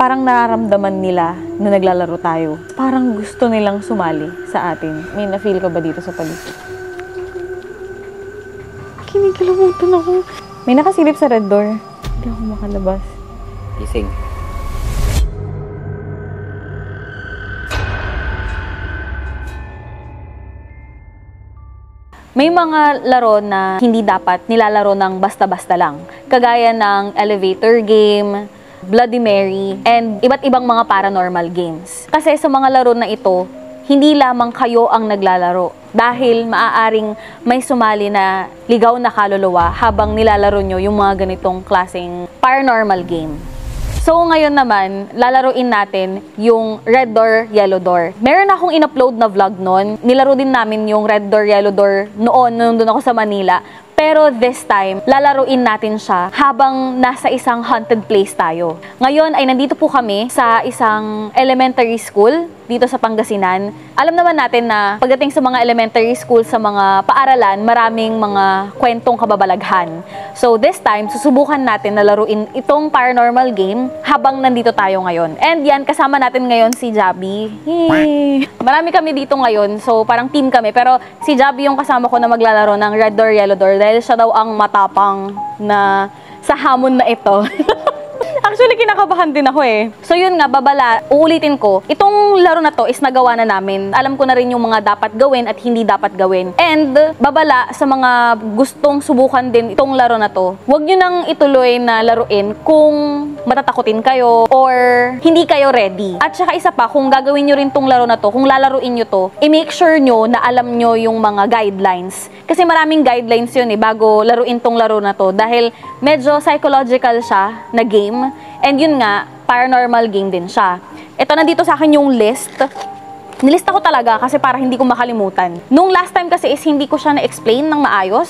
parang nararamdaman nila na naglalaro tayo. Parang gusto nilang sumali sa atin. May na-feel ka ba dito sa paligid? Kinikilabutan ako. May nakasilip sa red door. Hindi ako makalabas. Gising. May mga laro na hindi dapat nilalaro ng basta-basta lang. Kagaya ng elevator game, Bloody Mary, and iba't ibang mga paranormal games. Kasi sa mga laro na ito, hindi lamang kayo ang naglalaro. Dahil maaaring may sumali na ligaw na kaluluwa habang nilalaro nyo yung mga ganitong klaseng paranormal game. So ngayon naman, lalaruin natin yung Red Door, Yellow Door. Meron akong in-upload na vlog noon. Nilaro din namin yung Red Door, Yellow Door noon, nung doon ako sa Manila. Pero this time, lalaruin natin siya habang nasa isang haunted place tayo. Ngayon ay nandito po kami sa isang elementary school dito sa Pangasinan. Alam naman natin na pagdating sa mga elementary school, sa mga paaralan, maraming mga kwentong kababalaghan. So this time, susubukan natin na laruin itong paranormal game habang nandito tayo ngayon. And yan, kasama natin ngayon si Jabi. Yay! Marami kami dito ngayon, so parang team kami. Pero si Jabi yung kasama ko na maglalaro ng Red Door, Yellow Door dahil siya daw ang matapang na sa hamon na ito. Actually, kinakabahan din ako eh. So yun nga, babala, uulitin ko, itong laro na to is nagawa na namin. Alam ko na rin yung mga dapat gawin at hindi dapat gawin. And babala sa mga gustong subukan din itong laro na to, huwag nyo nang ituloy na laruin kung matatakutin kayo or hindi kayo ready. At saka isa pa, kung gagawin nyo rin tong laro na to, kung lalaruin nyo to, i-make sure nyo na alam nyo yung mga guidelines. Kasi maraming guidelines yun eh, bago laruin tong laro na to. Dahil medyo psychological siya na game. And yun nga, paranormal game din siya. Ito, nandito sa akin yung list. Nilista ko talaga kasi para hindi ko makalimutan. Nung last time kasi is hindi ko siya na-explain ng maayos.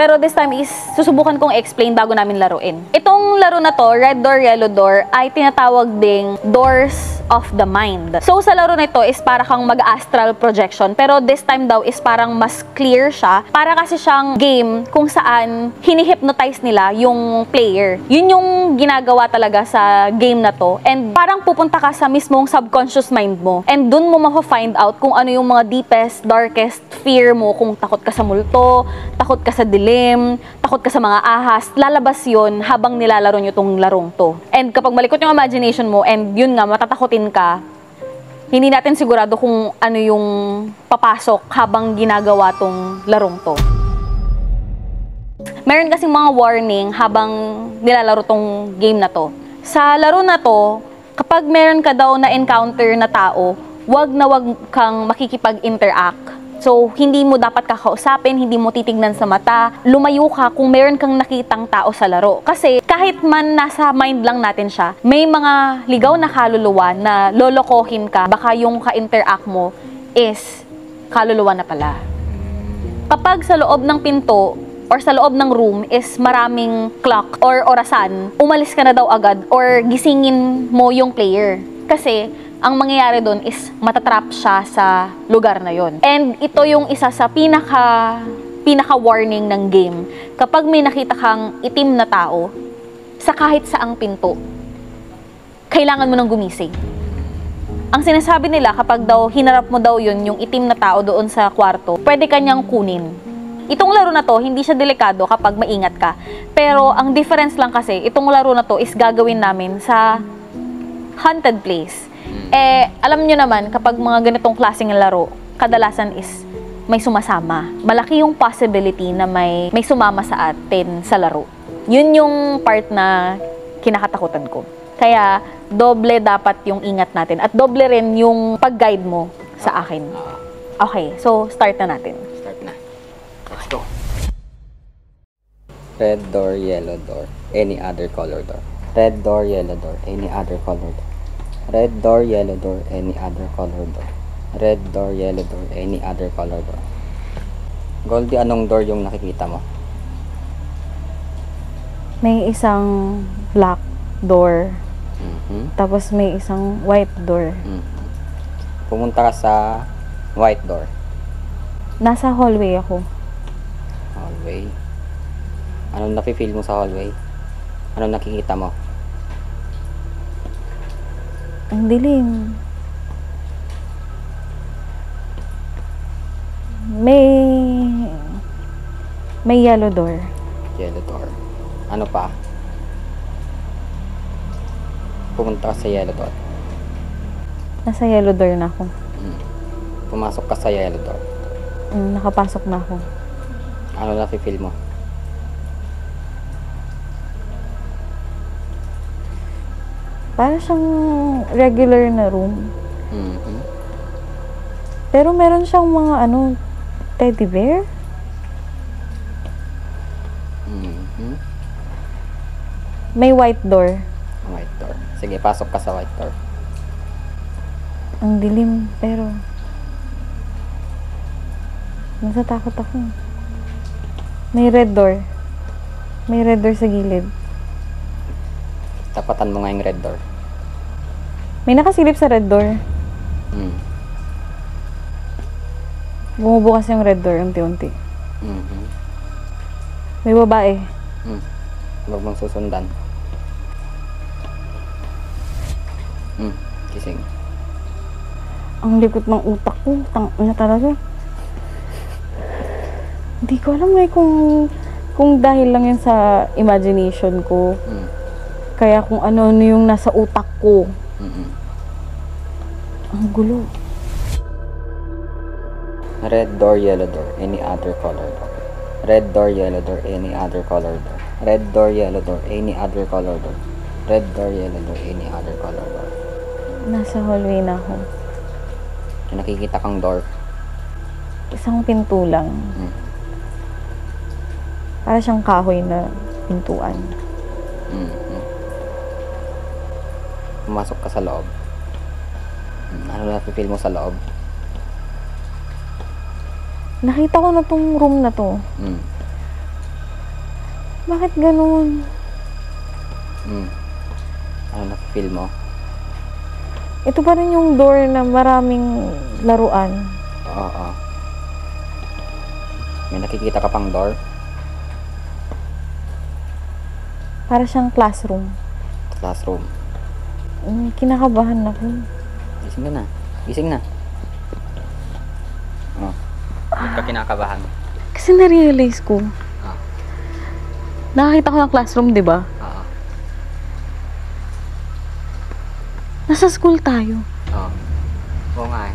Pero this time is susubukan kong explain bago namin laruin. Itong laro na to, Red Door, Yellow Door, ay tinatawag ding Doors of the Mind. So sa laro na ito is para kang mag-astral projection. Pero this time daw is parang mas clear siya. Para kasi siyang game kung saan hinihypnotize nila yung player. Yun yung ginagawa talaga sa game na to. And parang pupunta ka sa mismong subconscious mind mo. And dun mo ma-find out kung ano yung mga deepest, darkest fear mo. Kung takot ka sa multo, takot ka sa dilim, takot ka sa mga ahas. Lalabas yon habang nilalaro nyo tong larong to. And kapag malikot yung imagination mo, and yun nga, matatakotin ka, hindi natin sigurado kung ano yung papasok habang ginagawa tong larong to. Meron kasing mga warning habang nilalaro tong game na to. Sa laro na to, kapag meron ka daw na encounter na tao, wag na wag kang makikipag-interact. So, hindi mo dapat kakausapin, hindi mo titignan sa mata. Lumayo ka kung meron kang nakitang tao sa laro. Kasi kahit man nasa mind lang natin siya, may mga ligaw na kaluluwa na lolokohin ka, baka yung ka-interact mo is kaluluwa na pala. Kapag sa loob ng pinto or sa loob ng room is maraming clock or orasan, umalis ka na daw agad or gisingin mo yung player. Kasi ang mangyayari doon is matatrap siya sa lugar na yon. And ito yung isa sa pinaka pinaka-warning ng game. Kapag may nakita kang itim na tao sa kahit saang pinto, kailangan mo nang gumising. Ang sinasabi nila kapag daw hinarap mo daw yun, yung itim na tao doon sa kwarto, pwede kanyang kunin. Itong laro na to, hindi siya delikado kapag maingat ka. Pero ang difference lang kasi, itong laro na to is gagawin namin sa haunted place. Eh, alam nyo naman, kapag mga ganitong klaseng laro, kadalasan is may sumasama. Malaki yung possibility na may, may sumama sa atin sa laro. Yun yung part na kinakatakutan ko. Kaya, doble dapat yung ingat natin. At doble rin yung pag-guide mo sa akin. Okay, so start na natin. Start na. Let's go. Red door, yellow door, any other color door. Red door, yellow door, any other color door. Red door, yellow door, any other color door. Red door, yellow door, any other color door. Goldie, anong door yung nakikita mo? May isang black door, Mhm. tapos may isang white door. Mhm. Pumunta ka sa white door. Nasa hallway ako. Hallway. Anong nafe-feel mo sa hallway? Anong nakikita mo? Ang dilim. May... May yellow door. Yellow door. Ano pa? Pumunta ka sa yellow door. Nasa yellow door na ako. Mm. Pumasok ka sa yellow door. Mm, nakapasok na ako. Ano na feel mo? Para siyang regular na room. Mhm. Pero meron siyang mga ano, teddy bear? Mhm. May white door. White door. Sige, pasok ka sa white door. Ang dilim, pero... Natatakot ako. May red door. May red door sa gilid. Tapatan mo nga yung red door. May nakasilip sa red door. Mm. Bumubukas yung red door unti-unti. Mhm. May babae. Mm. Huwag mong susundan. Mm. Kising. Ang likot ng utak ko. Tang na talaga. Hindi ko alam eh kung kung dahil lang yun sa imagination ko. Mm. Kaya kung ano-ano yung nasa utak ko. Mhm. Ang gulo. Red door, yellow door, any other color door. Red door, yellow door, any other color door. Red door, yellow door, any other color door. Red door, yellow door, any other color door. Nasa hallway na ako. May nakikita kang door. Isang pinto lang. Mm. Para siyang kahoy na pintuan. Mm. Pumasok ka sa loob. Ano na feel mo sa loob? Nakita ko na tong room na to. Mm. Bakit ganun? Mm. Ano na feel mo? Ito pa rin yung door na maraming laruan. Oo. oo. May nakikita ka pang door? Para siyang classroom. Classroom. Mm, Kinakabahan ako. Gising ka na. Gising na. Oh. Ba't ka kinakabahan? Kasi na-realize ko. Ah. Nakakita ko ng classroom, di ba? Oo. Nasa school tayo. Oo. Oo nga eh.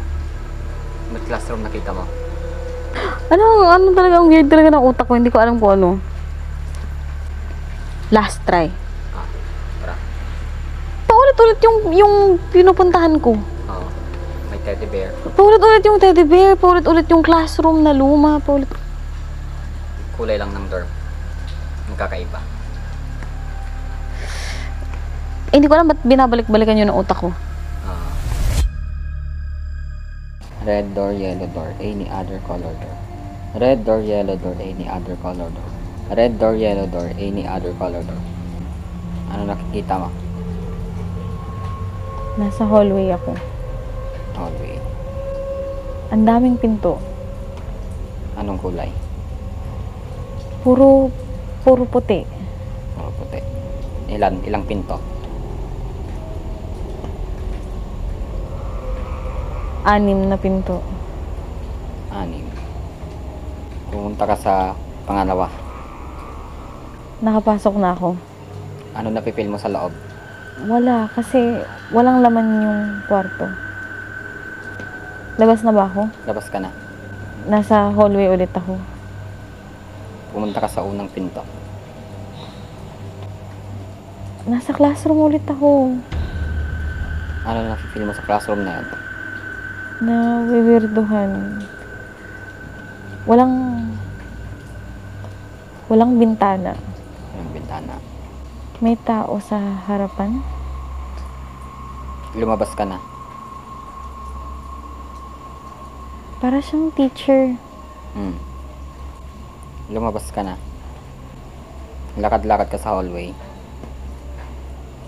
Ba't classroom nakita mo? Ano, ano talaga, ang weird talaga ng utak ko. Hindi ko alam kung ano. Last try. Tara. Paulit-ulit yung, yung pinupuntahan ko. Oo. May teddy bear. Paulit-ulit yung teddy bear, paulit-ulit yung classroom na luma, paulit Kulay lang ng door. Magkakaiba. Eh, hindi ko alam ba't binabalik-balikan yun ng utak ko. Ah. Red door, yellow door, any other color door. Red door, yellow door, any other color door. Red door, yellow door, any other color door. Ano nakikita mo? Nasa hallway ako. Hallway. Ang daming pinto. Anong kulay? Puro, puro puti. Puro puti. Ilan? Ilang pinto? Anim na pinto. Anim. Pumunta ka sa pangalawa. Nakapasok na ako. Ano napipil mo sa loob? Wala, kasi walang laman yung kwarto. Labas na ba ako? Labas ka na. Nasa hallway ulit ako. Pumunta ka sa unang pinto. Nasa classroom ulit ako. Ano napipil mo sa classroom na yun? Na wiwirduhan. Walang... Walang bintana. Yung bintana. May tao sa harapan. Lumabas ka na. Para siyang teacher. Hmm. Lumabas ka na. Lakad-lakad ka sa hallway.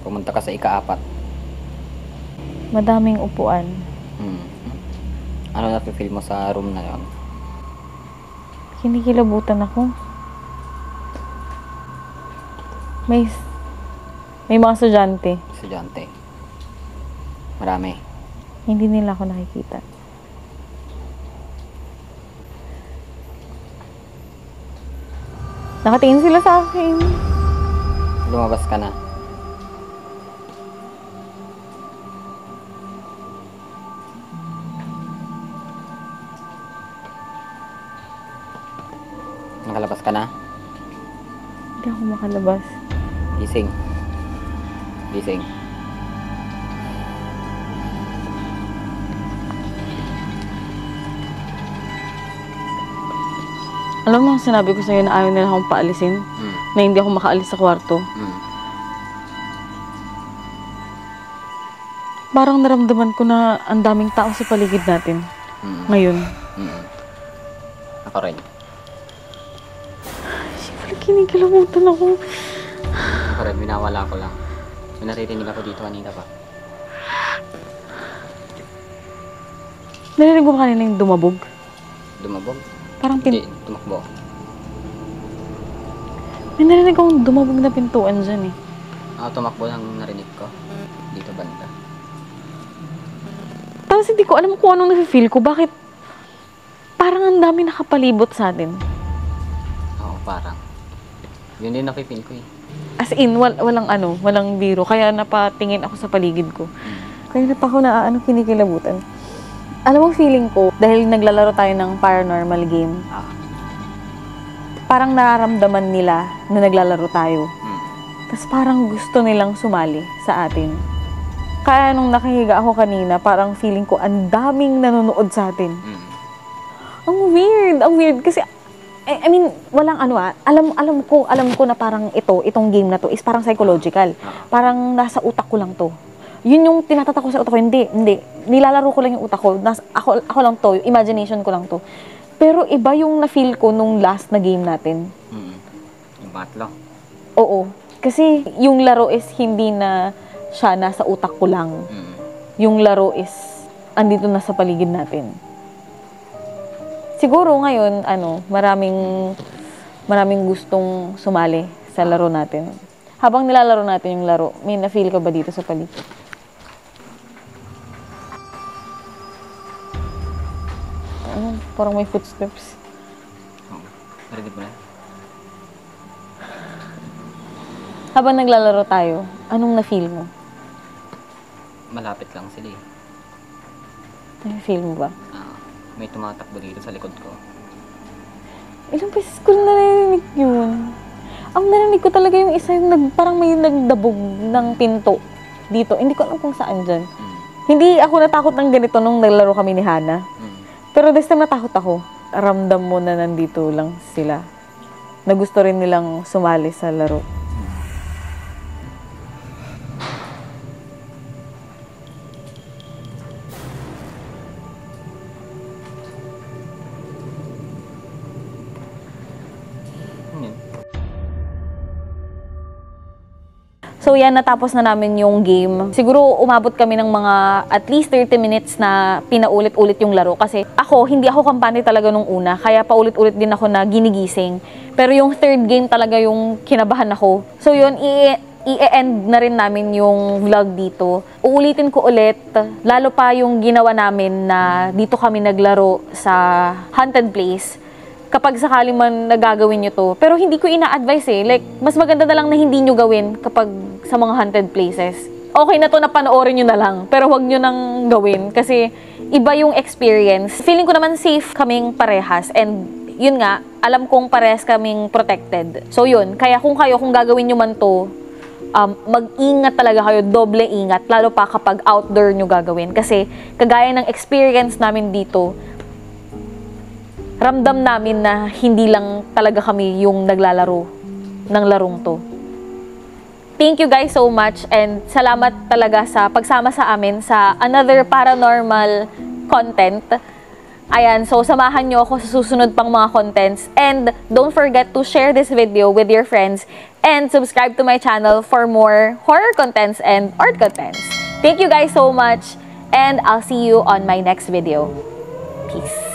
Pumunta ka sa ikaapat. Madaming upuan. Hmm. Ano napipil mo sa room na yon? Kinikilabutan ako. May... May mga estudyante. Estudyante. Marami. Hindi nila ako nakikita. Nakatingin sila sa akin. Lumabas ka na. Nakalabas ka na? Hindi ako makalabas. Gising. Gising. Alam mo, sinabi ko sa'yo na ayaw nila akong paalisin. Mm. Na hindi ako makaalis sa kwarto. Mm. Parang naramdaman ko na ang daming tao sa paligid natin. Mm. Ngayon. Mm. Ako rin. Siyempre, kinikilamutan ako. Ako rin, minawala ko lang. May naririnig ako dito kanina pa. Narinig mo ba kanina yung dumabog? Dumabog? Parang pin... Hindi, tumakbo. May narinig akong dumabog na pintuan dyan eh. Ako tumakbo lang narinig ko. Dito banda. Tapos hindi ko alam kung anong nafe-feel ko. Bakit parang ang dami nakapalibot sa atin. Oo, parang. Yun din napipil ko eh. As in, wal, walang ano, walang biro. Kaya napatingin ako sa paligid ko. Kaya na pa ako na ano, kinikilabutan. Alam mo, feeling ko, dahil naglalaro tayo ng paranormal game, parang nararamdaman nila na naglalaro tayo. Tapos parang gusto nilang sumali sa atin. Kaya nung nakahiga ako kanina, parang feeling ko ang daming nanonood sa atin. Mm. Ang weird, ang weird kasi I, I mean, walang ano ah, alam alam ko, alam ko na parang ito, itong game na to is parang psychological. Parang nasa utak ko lang to. Yun yung tinatatak ko sa utak ko, hindi, hindi. Nilalaro ko lang yung utak ko. Nas, ako, ako lang to, imagination ko lang to. Pero iba yung na-feel ko nung last na game natin. Mm. Yung pangatlo. Oo. Kasi yung laro is hindi na siya nasa utak ko lang. Mm. Yung laro is andito na sa paligid natin. Siguro ngayon, ano, maraming maraming gustong sumali sa laro natin. Habang nilalaro natin yung laro, may na-feel ka ba dito sa paligid? Ano, parang may footsteps. Oo. Narinig mo na? Habang naglalaro tayo, anong na-feel mo? Malapit lang sila eh. Na-feel mo ba? Ah, may tumatakbo dito sa likod ko. Ilang beses ko na narinig yun. Ang narinig ko talaga yung isa yung nag, parang may nagdabog ng pinto dito. Hindi ko alam kung saan dyan. Mm. Hindi ako natakot ng ganito nung naglaro kami ni Hana. Mm. Pero this time natakot ako. Ramdam mo na nandito lang sila. Na gusto rin nilang sumali sa laro. So yan, natapos na namin yung game. Siguro umabot kami ng mga at least 30 minutes na pinaulit-ulit yung laro. Kasi ako, hindi ako kampante talaga nung una. Kaya paulit-ulit din ako na ginigising. Pero yung third game talaga yung kinabahan ako. So yun, i- i-end na rin namin yung vlog dito. Uulitin ko ulit, lalo pa yung ginawa namin na dito kami naglaro sa Haunted Place kapag sakali man nagagawin nyo to. Pero hindi ko ina-advise eh. Like, mas maganda na lang na hindi nyo gawin kapag sa mga haunted places. Okay na to na panoorin nyo na lang. Pero wag nyo nang gawin. Kasi iba yung experience. Feeling ko naman safe kaming parehas. And yun nga, alam kong parehas kaming protected. So yun, kaya kung kayo, kung gagawin nyo man to, um, mag-ingat talaga kayo, doble ingat, lalo pa kapag outdoor nyo gagawin. Kasi kagaya ng experience namin dito, ramdam namin na hindi lang talaga kami yung naglalaro ng larong to. Thank you guys so much and salamat talaga sa pagsama sa amin sa another paranormal content. Ayan, so samahan nyo ako sa susunod pang mga contents and don't forget to share this video with your friends and subscribe to my channel for more horror contents and art contents. Thank you guys so much and I'll see you on my next video. Peace.